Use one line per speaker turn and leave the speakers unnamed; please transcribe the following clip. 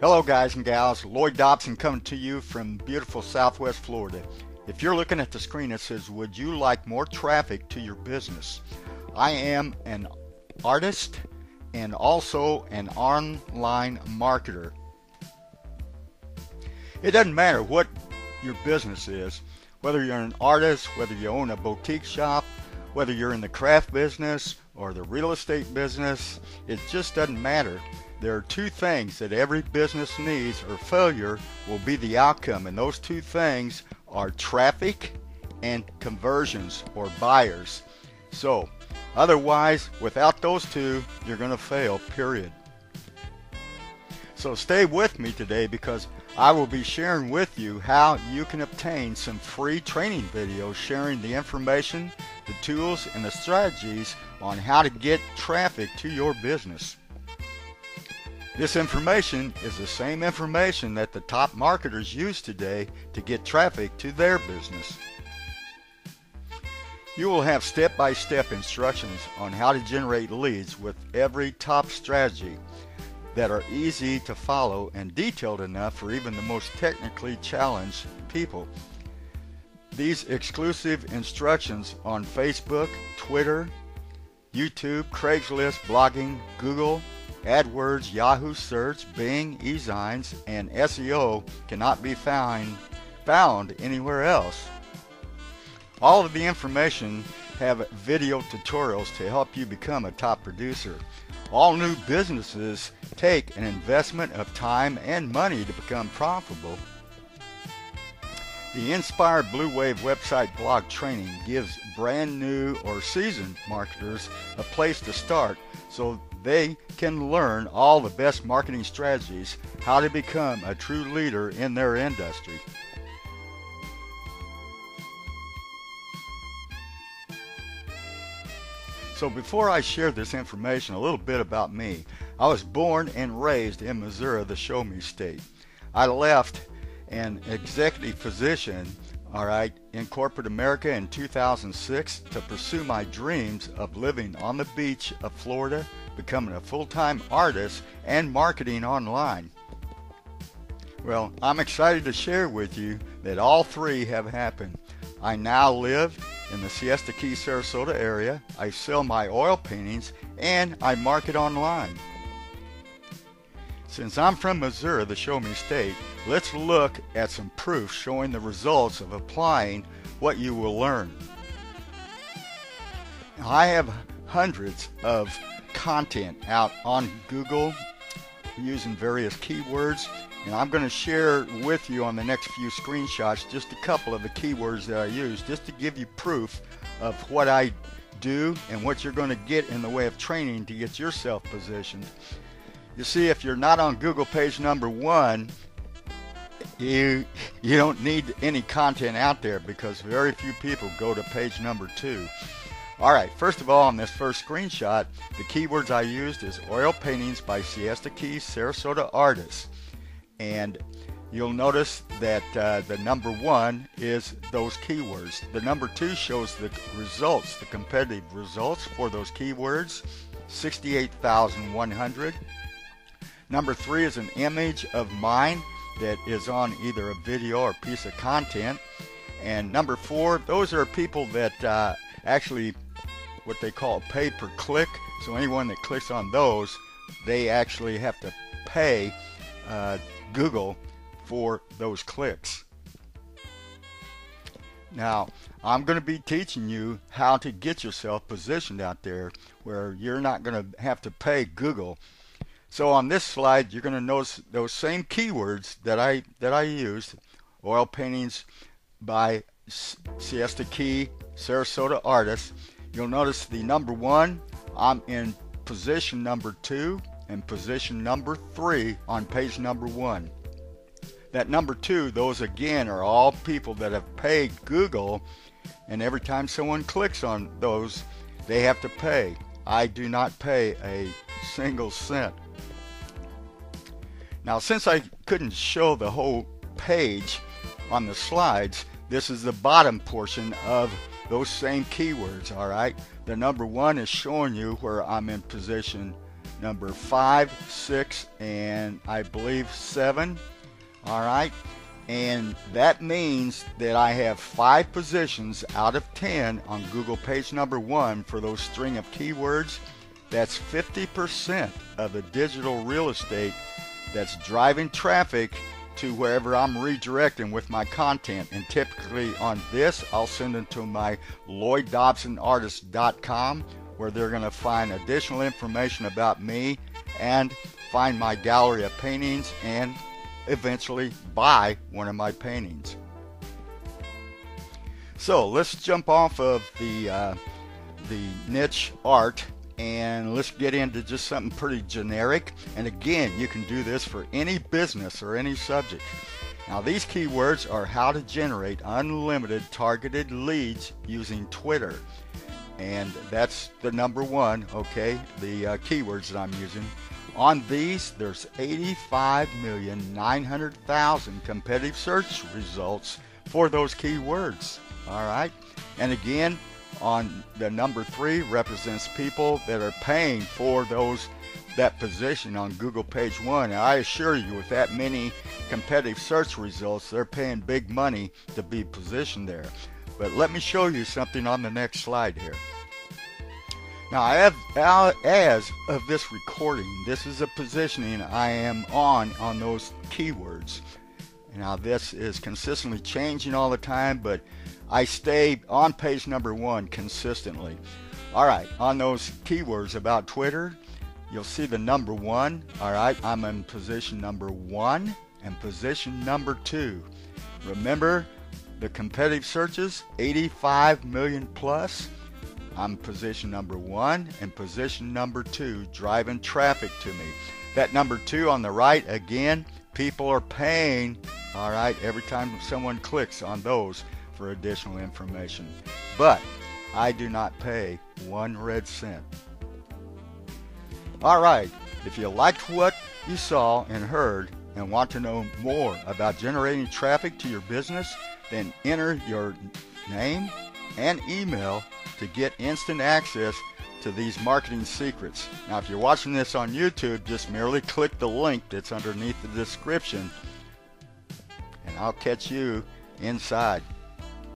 Hello guys and gals, Lloyd Dobson coming to you from beautiful Southwest Florida. If you're looking at the screen it says, would you like more traffic to your business? I am an artist and also an online marketer. It doesn't matter what your business is, whether you're an artist, whether you own a boutique shop, whether you're in the craft business or the real estate business, it just doesn't matter. There are two things that every business needs or failure will be the outcome and those two things are traffic and conversions or buyers. So, otherwise, without those two, you're going to fail, period. So stay with me today because I will be sharing with you how you can obtain some free training videos sharing the information, the tools, and the strategies on how to get traffic to your business. This information is the same information that the top marketers use today to get traffic to their business. You will have step-by-step -step instructions on how to generate leads with every top strategy that are easy to follow and detailed enough for even the most technically challenged people. These exclusive instructions on Facebook, Twitter, YouTube, Craigslist, blogging, Google, AdWords, Yahoo Search, Bing, eZines, and SEO cannot be found, found anywhere else. All of the information have video tutorials to help you become a top producer. All new businesses take an investment of time and money to become profitable. The Inspire Blue Wave website blog training gives brand new or seasoned marketers a place to start so they can learn all the best marketing strategies, how to become a true leader in their industry. So before I share this information, a little bit about me. I was born and raised in Missouri, the Show Me State. I left an executive position, all right, in corporate America in 2006 to pursue my dreams of living on the beach of Florida, becoming a full-time artist, and marketing online. Well, I'm excited to share with you that all three have happened. I now live in the Siesta Key, Sarasota area. I sell my oil paintings and I market online. Since I'm from Missouri, the Show Me State, let's look at some proof showing the results of applying what you will learn. I have hundreds of content out on Google using various keywords and I'm going to share with you on the next few screenshots just a couple of the keywords that I use just to give you proof of what I do and what you're going to get in the way of training to get yourself positioned. You see, if you're not on Google page number one, you you don't need any content out there because very few people go to page number two. All right, first of all, on this first screenshot, the keywords I used is oil paintings by Siesta Key Sarasota artists and you'll notice that uh, the number one is those keywords. The number two shows the results, the competitive results for those keywords, 68,100. Number three is an image of mine that is on either a video or piece of content. And number four, those are people that uh, actually what they call pay per click. So anyone that clicks on those, they actually have to pay uh, Google for those clicks. Now, I'm going to be teaching you how to get yourself positioned out there where you're not going to have to pay Google. So on this slide, you're going to notice those same keywords that I that I used, oil paintings by Siesta Key, Sarasota artists. You'll notice the number one, I'm in position number two and position number three on page number one. That number two, those again are all people that have paid Google, and every time someone clicks on those, they have to pay. I do not pay a single cent. Now, since I couldn't show the whole page on the slides, this is the bottom portion of those same keywords, all right? The number one is showing you where I'm in position number five, six, and I believe seven. All right. And that means that I have five positions out of 10 on Google page number one for those string of keywords. That's 50% of the digital real estate that's driving traffic to wherever I'm redirecting with my content. And typically on this, I'll send them to my LloydDobsonArtist.com where they're going to find additional information about me and find my gallery of paintings and eventually buy one of my paintings. So let's jump off of the uh, the niche art and let's get into just something pretty generic. And again, you can do this for any business or any subject. Now these keywords are how to generate unlimited targeted leads using Twitter. And that's the number one, okay, the uh, keywords that I'm using. On these, there's 85,900,000 competitive search results for those keywords. All right. And again, on the number three represents people that are paying for those that position on Google page one. And I assure you with that many competitive search results, they're paying big money to be positioned there. But let me show you something on the next slide here. Now, as of this recording, this is a positioning I am on on those keywords. Now, this is consistently changing all the time, but I stay on page number one consistently. All right, on those keywords about Twitter, you'll see the number one. All right, I'm in position number one and position number two. Remember the competitive searches, 85 million plus. I'm position number one and position number two, driving traffic to me. That number two on the right, again, people are paying, all right, every time someone clicks on those for additional information. But I do not pay one red cent. All right, if you liked what you saw and heard and want to know more about generating traffic to your business, then enter your name and email to get instant access to these marketing secrets. Now, if you're watching this on YouTube, just merely click the link that's underneath the description, and I'll catch you inside.